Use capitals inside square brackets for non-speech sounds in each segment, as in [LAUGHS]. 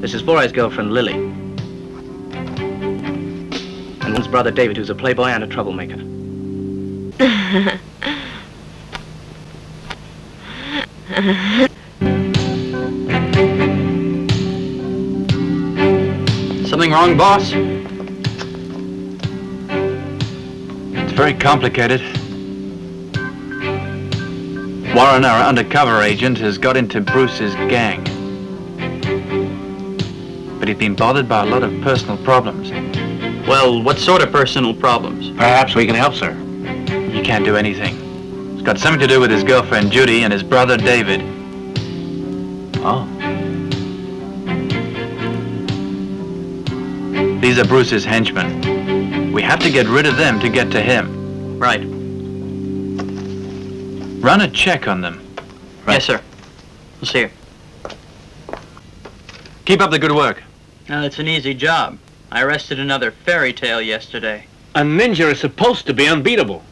This is Four girlfriend, Lily. And one's brother, David, who's a playboy and a troublemaker. Something wrong, boss? It's very complicated. Warren, our undercover agent, has got into Bruce's gang. But he's been bothered by a lot of personal problems. Well, what sort of personal problems? Perhaps we can help, sir. He can't do anything. It's got something to do with his girlfriend Judy and his brother David. Oh. These are Bruce's henchmen. We have to get rid of them to get to him. Right. Run a check on them. Yes, sir. We'll see her. Keep up the good work. Now, it's an easy job. I arrested another fairy tale yesterday. A ninja is supposed to be unbeatable.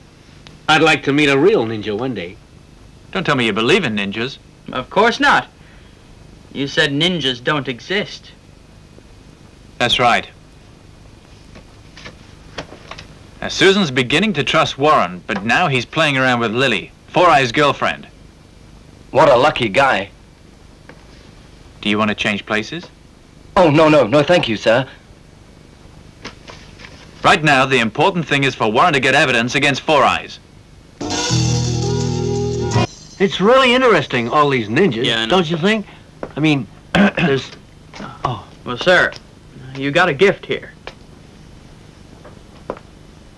I'd like to meet a real ninja one day. Don't tell me you believe in ninjas. Of course not. You said ninjas don't exist. That's right. Now, Susan's beginning to trust Warren, but now he's playing around with Lily, Four Eyes' girlfriend. What a lucky guy. Do you want to change places? Oh, no, no, no, thank you, sir. Right now, the important thing is for Warren to get evidence against Four Eyes. It's really interesting, all these ninjas, Yeah, don't you think? I mean, [CLEARS THROAT] there's... Oh. Well, sir, you got a gift here.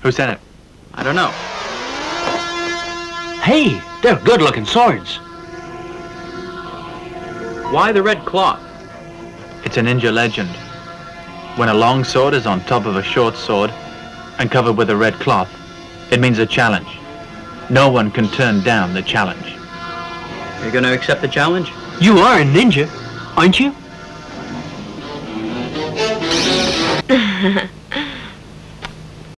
Who sent it? I don't know. Hey, they're good-looking swords. Why the red cloth? It's a ninja legend. When a long sword is on top of a short sword and covered with a red cloth, it means a challenge. No one can turn down the challenge. You're going to accept the challenge? You are a ninja, aren't you? [LAUGHS]